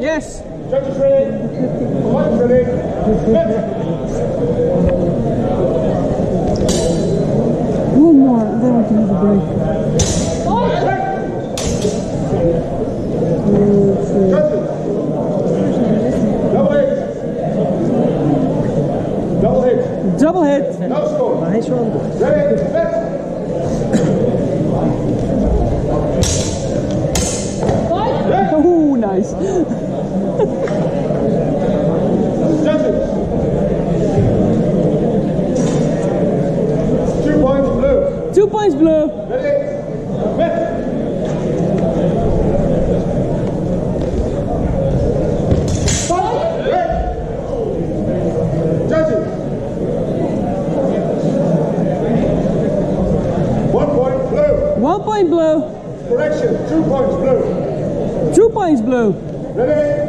Yes. Judges ready. Lights ready. One more, then we can have a break. Judges. Double hit. Double hit. Double hit. No score. Hij is wel Ready. Set. Judges. Two points blue. Two points blue. Ready. Set. Judges. One point blue. One point blue. Correction, two points blue. Two points blue. Ready?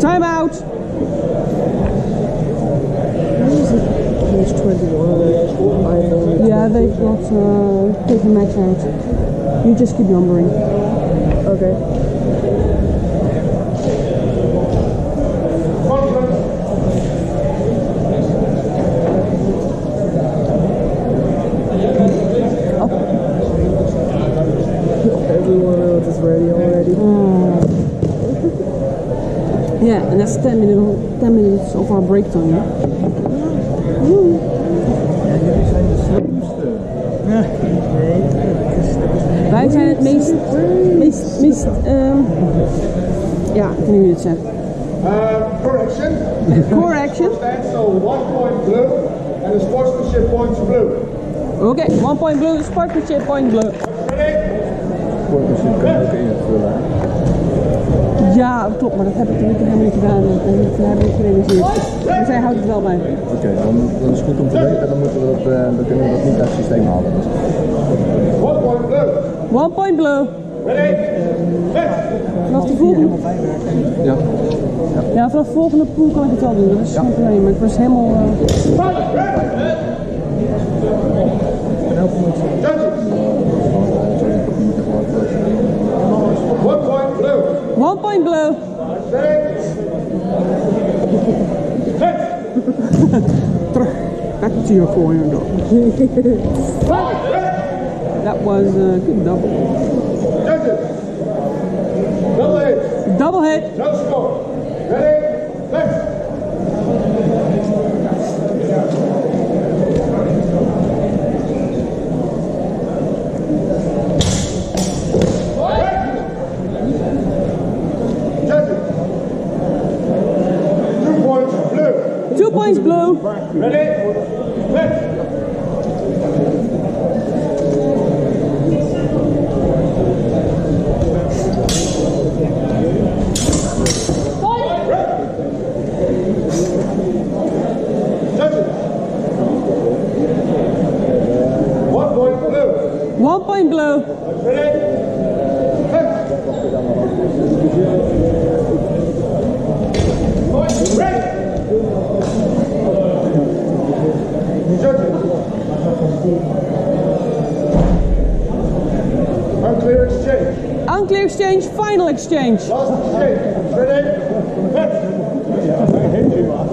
Time out. He's 21. I don't. Yeah, they've got uh, taken match out. You just keep numbering. Yeah, and that's 10 minutes, 10 minutes of our break time. Yeah? Wij zijn het meest, meest, meest ehm, ja, ik weet niet hoe je het zegt. Uh, correction. Core action. Stand so one point blue and the sportsmanship points blue. Oké, one point blue, sparkmanship point blue. Ready? Sportmachine kan je ook invullen. Ja, klopt, maar dat heb ik toen helemaal niet gedaan en dat heb ik niet gerealiseerd. Maar zij houdt het wel bij. Oké, dan, dan is het goed om te weten. Dan, moeten we dat, eh, dan kunnen we dat niet uit het systeem halen. One point blue. One point blue. Ready? Set. Vanaf de volgende, Ja. ja, vanaf de volgende pool kan ik het wel doen, dat is geen probleem. Maar ik was helemaal... eh, point blue. Ready? Set. Back to your dog. That was a good. Double hit. Double hit. No score. Ready? Set. Judges. Two points blue. Two points blue. Ready? Set. Judges. One point blue. Unclear exchange, final exchange. Last exchange. Ready? Set.